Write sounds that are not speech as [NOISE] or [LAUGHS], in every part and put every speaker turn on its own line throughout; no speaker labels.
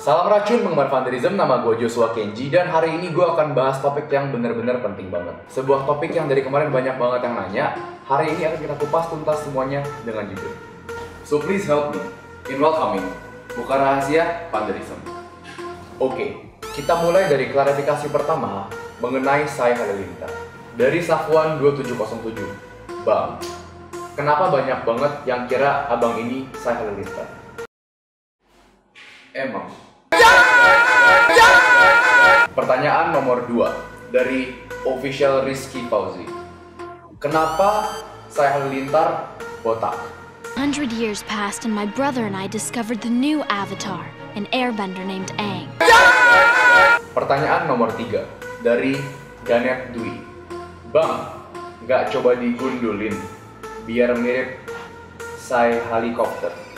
Salam racun penggemar vandalism, nama gue Joshua Kenji dan hari ini gue akan bahas topik yang bener-bener penting banget. Sebuah topik yang dari kemarin banyak banget yang nanya, hari ini akan kita kupas tuntas semuanya dengan jujur. So please help me in welcoming, bukan rahasia vandalism. Oke, kita mulai dari klarifikasi pertama mengenai saya Halilintar. Dari Safwan 2707, Bang, kenapa banyak banget yang kira abang ini saya Halilintar? Emang, Pertanyaan nomor 2 dari official Rizky Fauzi. Kenapa saya halilintar botak?
Hundred years passed and my brother and I discovered the new avatar, an airbender named Aang.
Pertanyaan nomor 3 dari Ganet Dwi. Bang, nggak coba digundulin biar mirip saya helikopter.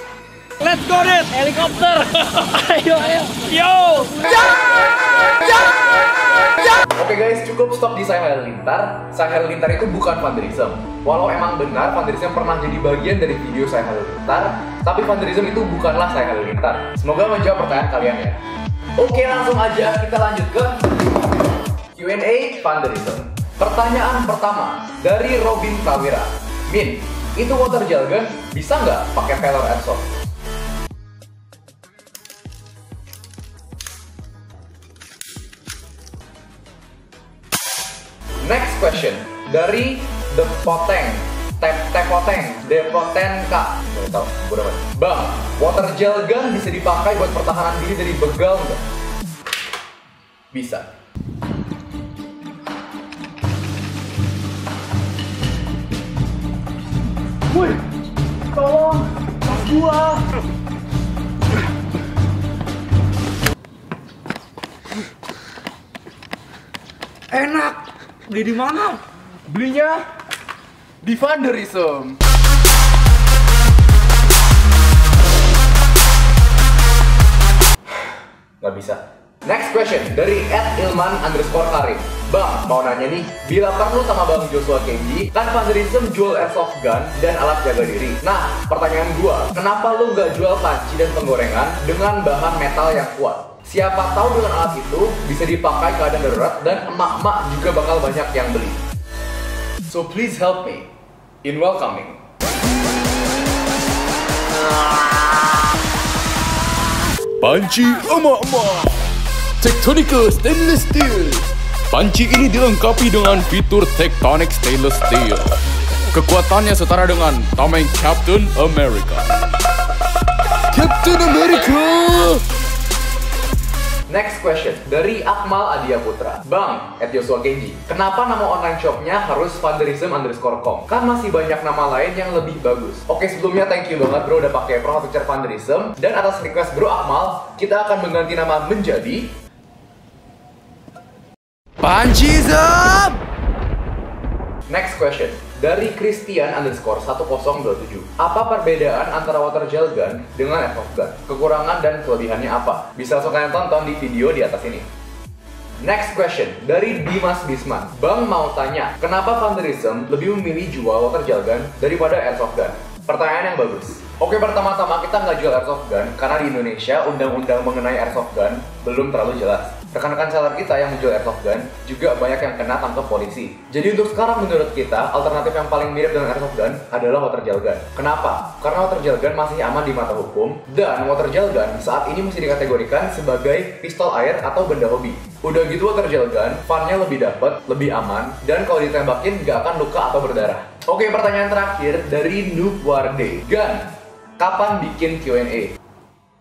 Let's go Dit! Helikopter! [LAUGHS] ayo ayo! Yo!
Oke guys, cukup stop di saya halilintar. Saya halilintar itu bukan vandalism. Walau emang benar vandalism pernah jadi bagian dari video saya halilintar, tapi vandalism itu bukanlah saya halilintar. Semoga menjawab pertanyaan kalian ya. Oke, langsung aja kita lanjut ke Q&A vandalism. Pertanyaan pertama dari Robin Prawira. Min, itu water gel gun bisa nggak pakai Valor Airsoft? Next question dari The Poteng, Tep Tepoteng, Depoten Kak. Gue dapat. Bang, water gel gun bisa dipakai buat pertahanan diri dari begal nggak? Bisa.
Woi! Tolong! Tas gua! Beli di mana?
Belinya di vandalism. Gak bisa. Next question dari Ed Ilman underscore Karim. Bang, mau nanya nih, bila perlu sama Bang Joshua Kenji, kan vandalism jual airsoft gun dan alat jaga diri. Nah, pertanyaan gua, kenapa lu gak jual panci dan penggorengan dengan bahan metal yang kuat? Siapa tahu dengan alat itu bisa dipakai keadaan darurat dan emak-emak juga bakal banyak yang beli. So please help me in welcoming.
Panci emak-emak. Tektonika Stainless Steel. Panci ini dilengkapi dengan fitur Tectonic Stainless Steel. Kekuatannya setara dengan tameng Captain America. Captain America
Next question dari Akmal Adia Putra. Bang, at Joshua Kenji, kenapa nama online shopnya harus vandalism underscore com? Kan masih banyak nama lain yang lebih bagus. Oke, sebelumnya thank you banget bro udah pakai profile picture vandalism. Dan atas request bro Akmal, kita akan mengganti nama menjadi
Pancizem
Next question dari Christian underscore 1027 Apa perbedaan antara water gel gun dengan airsoft gun? Kekurangan dan kelebihannya apa? Bisa langsung kalian tonton di video di atas ini Next question dari Dimas Bisman Bang mau tanya, kenapa vandalism lebih memilih jual water gel gun daripada airsoft gun? Pertanyaan yang bagus Oke pertama-tama kita nggak jual airsoft gun karena di Indonesia undang-undang mengenai airsoft gun belum terlalu jelas rekan-rekan seller kita yang menjual airsoft gun juga banyak yang kena tangkap polisi. Jadi untuk sekarang menurut kita, alternatif yang paling mirip dengan airsoft gun adalah water gel gun. Kenapa? Karena water gel gun masih aman di mata hukum, dan water gel gun saat ini mesti dikategorikan sebagai pistol air atau benda hobi. Udah gitu water gel gun, funnya lebih dapet, lebih aman, dan kalau ditembakin nggak akan luka atau berdarah. Oke, pertanyaan terakhir dari Noob Warde. Gun, kapan bikin Q&A?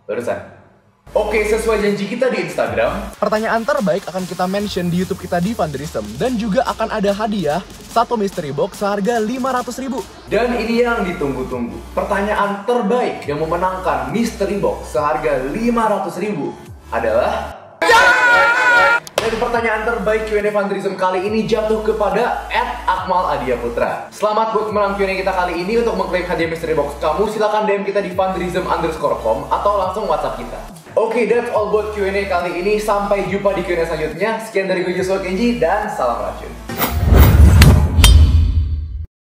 Barusan. Oke, sesuai janji kita di Instagram,
Pertanyaan terbaik akan kita mention di YouTube kita di Vandrism dan juga akan ada hadiah satu mystery box seharga 500 ribu.
Dan ini yang ditunggu-tunggu. Pertanyaan terbaik yang memenangkan mystery box seharga 500 ribu adalah... Dan pertanyaan terbaik Q&A Vandrism kali ini jatuh kepada Ed Akmal Adia Putra. Selamat buat pemenang Q&A kita kali ini untuk mengklaim hadiah mystery box kamu. Silahkan DM kita di vandrism underscore com atau langsung WhatsApp kita. Oke, that's all buat Q&A kali ini. Sampai jumpa di Q&A selanjutnya. Sekian dari gue Joshua Kenji dan salam racun.